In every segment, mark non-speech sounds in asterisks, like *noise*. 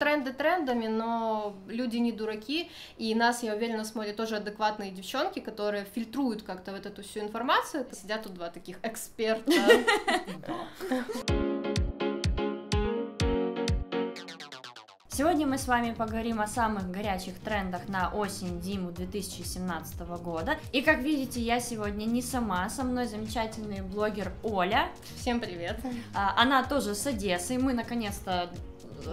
Тренды трендами, но люди не дураки, и нас, я уверена, смотрят тоже адекватные девчонки, которые фильтруют как-то вот эту всю информацию. Сидят тут два таких эксперта. Сегодня мы с вами поговорим о самых горячих трендах на осень Диму 2017 года. И как видите, я сегодня не сама, со мной замечательный блогер Оля. Всем привет. А, она тоже с Одессы, мы наконец-то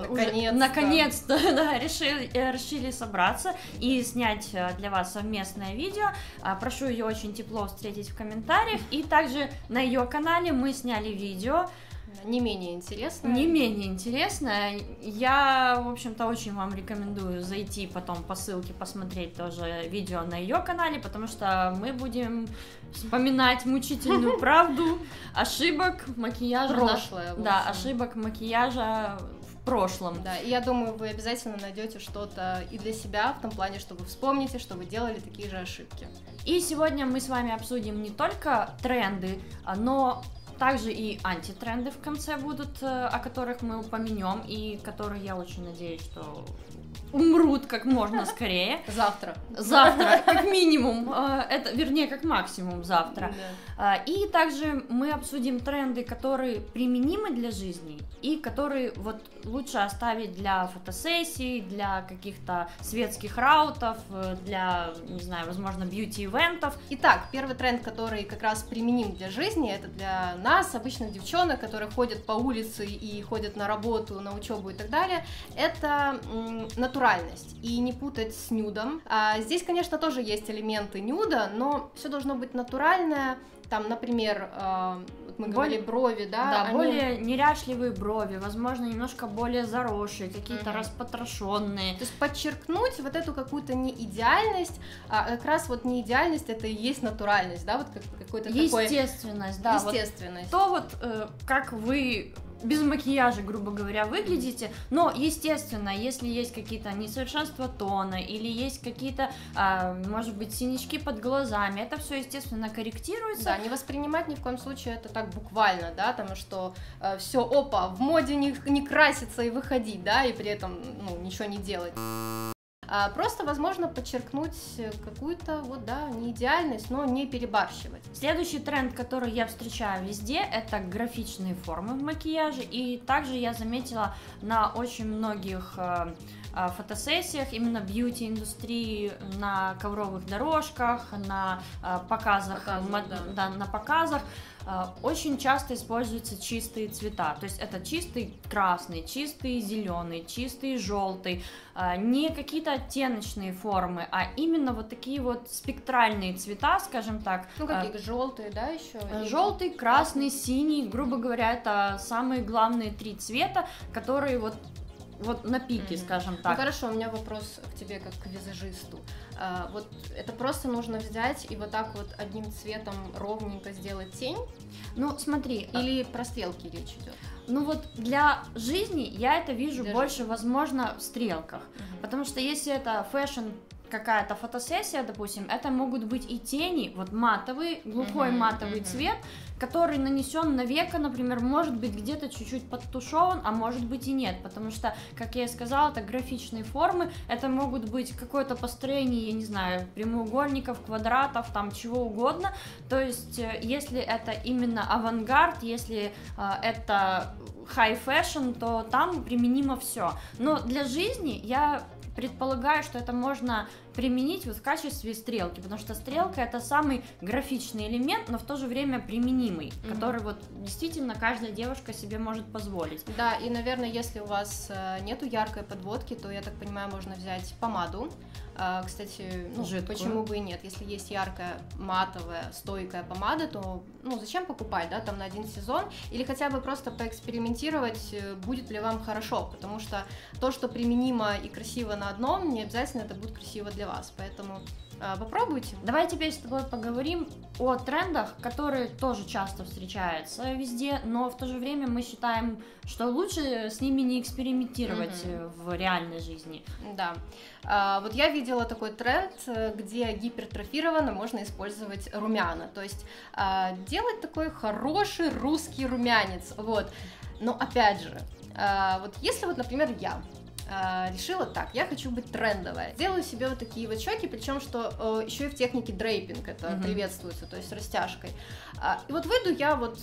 Наконец-то. наконец-то, *laughs* да, решили, э, решили собраться и снять э, для вас совместное видео. А, прошу ее очень тепло встретить в комментариях. И также на ее канале мы сняли видео. Не менее интересное. Не менее интересное. Я, в общем-то, очень вам рекомендую зайти потом по ссылке посмотреть тоже видео на ее канале, потому что мы будем вспоминать мучительную *laughs* правду ошибок макияжа. Прошлое. Да, ошибок макияжа прошлом. Да, и я думаю, вы обязательно найдете что-то и для себя, в том плане, что вы вспомните, что вы делали такие же ошибки. И сегодня мы с вами обсудим не только тренды, а, но также и антитренды в конце будут, э, о которых мы упомянем, и которые я очень надеюсь, что умрут как можно скорее. Завтра. Завтра, *laughs* как минимум. Э, это, вернее, как максимум завтра. Да. Э, и также мы обсудим тренды, которые применимы для жизни и которые вот лучше оставить для фотосессий, для каких-то светских раутов, э, для, не знаю, возможно, бьюти-ивентов. Итак, первый тренд, который как раз применим для жизни, это для нас, обычных девчонок, которые ходят по улице и ходят на работу, на учебу и так далее, это натуральный натуральность и не путать с нюдом. А, здесь, конечно, тоже есть элементы нюда, но все должно быть натуральное. Там, например, э, вот мы более, говорили брови, да? Да, они... более неряшливые брови, возможно, немножко более заросшие, какие-то угу. распотрошенные. То есть подчеркнуть вот эту какую-то неидеальность, а как раз вот неидеальность это и есть натуральность, да, вот как, какой-то Естественность, такой... да. Естественность. Вот то вот, э, как вы без макияжа, грубо говоря, выглядите, но, естественно, если есть какие-то несовершенства тона или есть какие-то, а, может быть, синячки под глазами, это все, естественно, корректируется. Да, не воспринимать ни в коем случае это так буквально, да, потому что э, все, опа, в моде не, не краситься и выходить, да, и при этом, ну, ничего не делать. А просто, возможно, подчеркнуть какую-то, вот, да, не идеальность, но не перебарщивать. Следующий тренд, который я встречаю везде, это графичные формы в макияже, и также я заметила на очень многих э, э, фотосессиях именно бьюти-индустрии на ковровых дорожках, на э, показах, Показы, мод... да. Да, на показах очень часто используются чистые цвета, то есть это чистый красный, чистый зеленый, чистый желтый, не какие-то оттеночные формы, а именно вот такие вот спектральные цвета, скажем так. Ну какие желтые, да, еще? Желтый, красный, синий, грубо говоря, это самые главные три цвета, которые вот вот на пике, mm-hmm. скажем так. Ну хорошо, у меня вопрос к тебе как к визажисту. А, вот это просто нужно взять и вот так вот одним цветом ровненько сделать тень? Ну смотри. Или а... про стрелки речь идет? Ну вот для жизни я это вижу для больше, жизни. возможно, в стрелках. Mm-hmm. Потому что если это fashion какая-то фотосессия, допустим, это могут быть и тени, вот матовый, глухой uh-huh, матовый uh-huh. цвет, который нанесен на века, например, может быть где-то чуть-чуть подтушеван, а может быть и нет, потому что, как я и сказала, это графичные формы, это могут быть какое-то построение, я не знаю, прямоугольников, квадратов, там чего угодно, то есть э, если это именно авангард, если э, это high fashion, то там применимо все. Но для жизни я предполагаю, что это можно применить вот в качестве стрелки, потому что стрелка это самый графичный элемент, но в то же время применимый, mm-hmm. который вот действительно каждая девушка себе может позволить. Да, и, наверное, если у вас э, нету яркой подводки, то, я так понимаю, можно взять помаду, а, кстати, ну, почему бы и нет? Если есть яркая матовая стойкая помада, то ну зачем покупать, да, там на один сезон, или хотя бы просто поэкспериментировать, э, будет ли вам хорошо, потому что то, что применимо и красиво на одном, не обязательно это будет красиво для вас, поэтому а, попробуйте. Давай теперь с тобой поговорим о трендах, которые тоже часто встречаются везде, но в то же время мы считаем, что лучше с ними не экспериментировать mm-hmm. в реальной жизни. Да. А, вот я видела такой тренд, где гипертрофированно можно использовать румяна, то есть а, делать такой хороший русский румянец, вот. Но опять же, вот если вот, например, я э, решила так, я хочу быть трендовая. Делаю себе вот такие вот щеки, причем что э, еще и в технике дрейпинг это mm-hmm. приветствуется, то есть растяжкой. А, и вот выйду я вот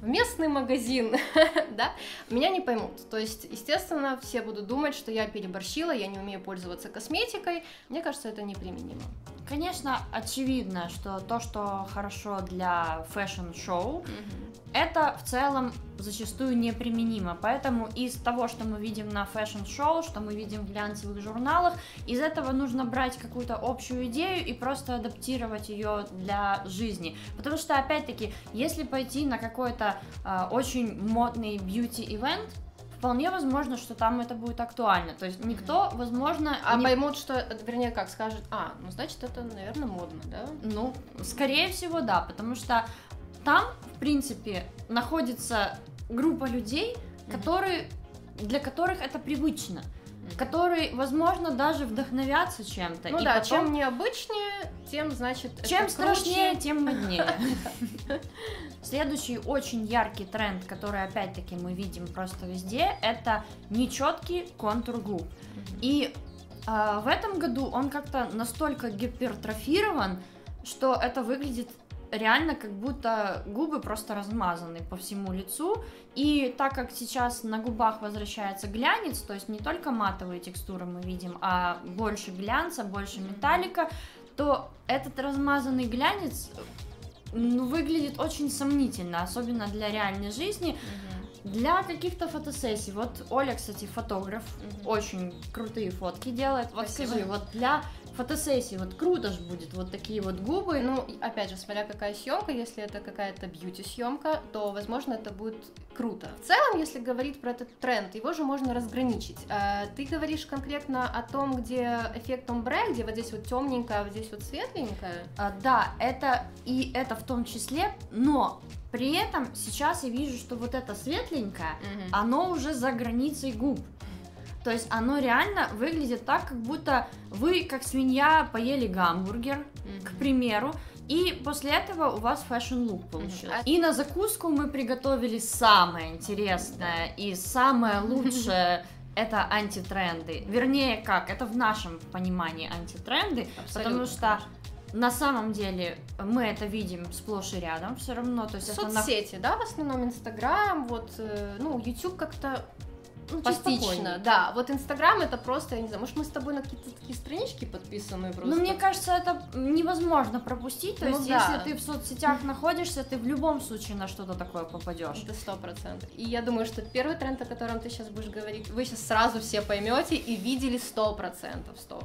в местный магазин, *laughs* да, меня не поймут. То есть, естественно, все будут думать, что я переборщила, я не умею пользоваться косметикой. Мне кажется, это неприменимо. Конечно, очевидно, что то, что хорошо для fashion show, mm-hmm. это в целом зачастую неприменимо. Поэтому из того, что мы видим на fashion show, что мы видим в глянцевых журналах, из этого нужно брать какую-то общую идею и просто адаптировать ее для жизни. Потому что, опять-таки, если пойти на какой-то э, очень модный бьюти-ивент, вполне возможно, что там это будет актуально. То есть никто, возможно... А не... поймут, что, вернее, как скажет, а, ну значит это, наверное, модно, да? Ну, скорее всего, да, потому что там, в принципе, находится группа людей, которые, для которых это привычно которые, возможно, даже вдохновятся чем-то. Ну и да, потом... чем необычнее, тем, значит, Чем страшнее, круче. тем моднее. *laughs* Следующий очень яркий тренд, который, опять-таки, мы видим просто везде, это нечеткий контур губ. И э, в этом году он как-то настолько гипертрофирован, что это выглядит реально как будто губы просто размазаны по всему лицу. И так как сейчас на губах возвращается глянец, то есть не только матовые текстуры мы видим, а больше глянца, больше металлика, то этот размазанный глянец ну, выглядит очень сомнительно, особенно для реальной жизни. Для каких-то фотосессий, вот Оля, кстати, фотограф, угу. очень крутые фотки делает. Вот Спасибо. скажи, вот для фотосессии, вот круто же будет, вот такие вот губы. Ну, опять же, смотря какая съемка, если это какая-то бьюти-съемка, то, возможно, это будет круто. В целом, если говорить про этот тренд, его же можно разграничить. А, ты говоришь конкретно о том, где эффект омбре, где вот здесь вот темненькое, а вот здесь вот светленькое? А, да, это и это в том числе, но при этом сейчас я вижу, что вот это светленькое, угу. оно уже за границей губ. То есть оно реально выглядит так, как будто вы, как свинья, поели гамбургер, mm-hmm. к примеру, и после этого у вас fashion look получился. Mm-hmm. И на закуску мы приготовили самое интересное и самое лучшее *laughs* это антитренды. Вернее, как, это в нашем понимании антитренды, Абсолютно. потому что на самом деле мы это видим сплошь и рядом все равно. То есть Соцсети, это... да, в основном Инстаграм, вот, э, ну, YouTube как-то ну, частично, да. Вот Инстаграм это просто, я не знаю, может мы с тобой на какие-то такие странички подписаны просто? Ну, мне кажется, это невозможно пропустить, то ну, есть да. если ты в соцсетях находишься, ты в любом случае на что-то такое попадешь. Это сто процентов. И я думаю, что первый тренд, о котором ты сейчас будешь говорить, вы сейчас сразу все поймете и видели сто процентов, сто.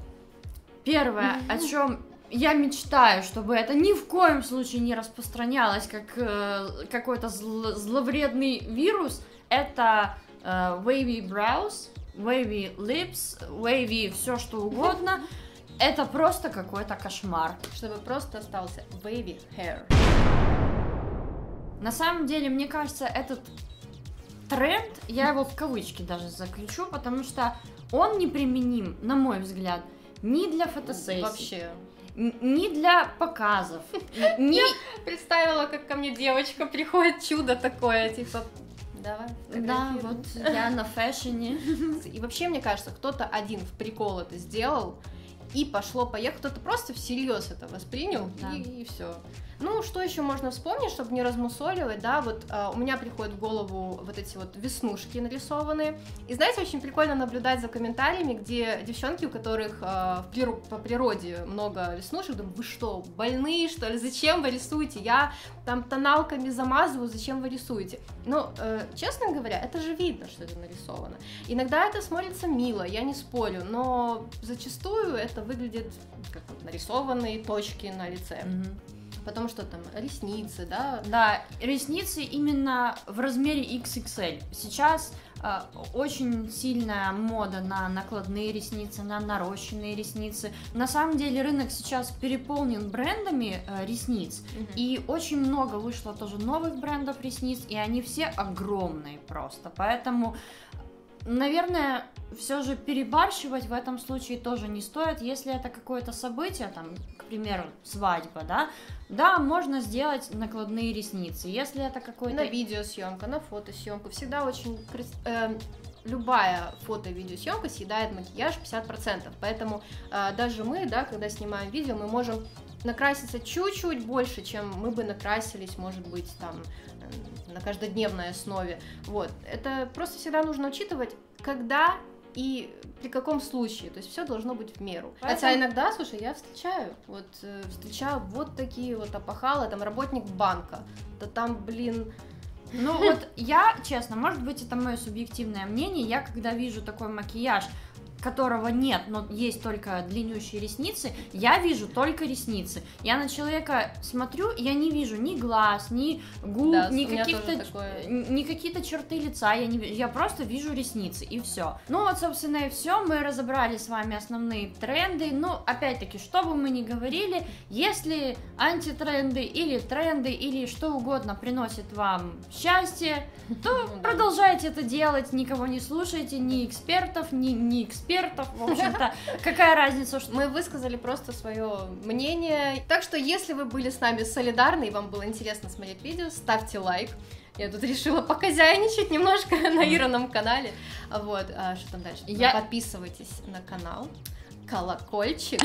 Первое, о чем я мечтаю, чтобы это ни в коем случае не распространялось как э, какой-то зл- зловредный вирус, это wavy brows, wavy lips, wavy все что угодно. *laughs* Это просто какой-то кошмар. Чтобы просто остался wavy hair. На самом деле, мне кажется, этот тренд, я его в кавычки даже заключу, потому что он неприменим, на мой взгляд, ни для фотосессий. Вообще. Ни для показов. *laughs* Ни... Я представила, как ко мне девочка приходит чудо такое, типа, Давай. Да, вот *laughs* я на фэшне. И вообще, мне кажется, кто-то один в прикол это сделал, и пошло-поехало, кто-то просто всерьез это воспринял, да. и, и все. Ну, что еще можно вспомнить, чтобы не размусоливать, да, вот э, у меня приходят в голову вот эти вот веснушки нарисованные, и знаете, очень прикольно наблюдать за комментариями, где девчонки, у которых э, прир... по природе много веснушек, думаю, вы что, больные, что ли, зачем вы рисуете, я там тоналками замазываю, зачем вы рисуете? Ну, э, честно говоря, это же видно, что это нарисовано. Иногда это смотрится мило, я не спорю, но зачастую это выглядит как вот нарисованные точки на лице. Mm-hmm. Потом что там, ресницы, да? Да, ресницы именно в размере XXL. Сейчас э, очень сильная мода на накладные ресницы, на нарощенные ресницы. На самом деле рынок сейчас переполнен брендами э, ресниц, угу. и очень много вышло тоже новых брендов ресниц, и они все огромные просто. Поэтому Наверное, все же перебарщивать в этом случае тоже не стоит, если это какое-то событие, там, к примеру, свадьба, да, да, можно сделать накладные ресницы, если это какой-то... На видеосъемка, на фотосъемку, всегда очень... Э, любая фото-видеосъемка съедает макияж 50%, поэтому э, даже мы, да, когда снимаем видео, мы можем накраситься чуть-чуть больше, чем мы бы накрасились, может быть, там, на каждодневной основе. Вот, это просто всегда нужно учитывать, когда и при каком случае. То есть все должно быть в меру. Поэтому... Хотя иногда, слушай, я встречаю, вот э, встречаю вот такие вот опахалы, там работник банка, да там, блин, ну вот я, честно, может быть, это мое субъективное мнение, я когда вижу такой макияж, которого нет, но есть только длиннющие ресницы, я вижу только ресницы. Я на человека смотрю, я не вижу ни глаз, ни губ, да, ни каких-то такое... ни какие-то черты лица, я не я просто вижу ресницы и все. Ну вот, собственно, и все. Мы разобрали с вами основные тренды. Ну, опять-таки, что бы мы ни говорили, если антитренды или тренды или что угодно приносит вам счастье, то *laughs* ну продолжайте это делать, никого не слушайте, ни экспертов, ни, ни экспертов экспертов, в общем-то, *laughs* какая разница, что мы высказали просто свое мнение. Так что, если вы были с нами солидарны и вам было интересно смотреть видео, ставьте лайк. Я тут решила показайничать немножко *laughs* на Ираном канале. Вот, а что там дальше? Я... Подписывайтесь на канал колокольчик.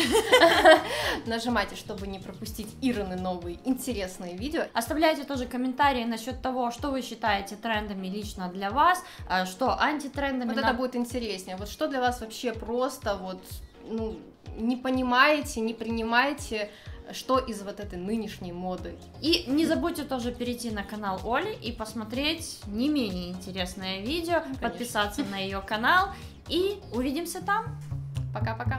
*laughs* Нажимайте, чтобы не пропустить Ирины новые интересные видео. Оставляйте тоже комментарии насчет того, что вы считаете трендами лично для вас, а что антитрендами. Вот это будет интереснее. Вот что для вас вообще просто вот, ну, не понимаете, не принимаете, что из вот этой нынешней моды. И не забудьте тоже перейти на канал Оли и посмотреть не менее интересное видео, Конечно. подписаться на ее канал и увидимся там. Пока-пока.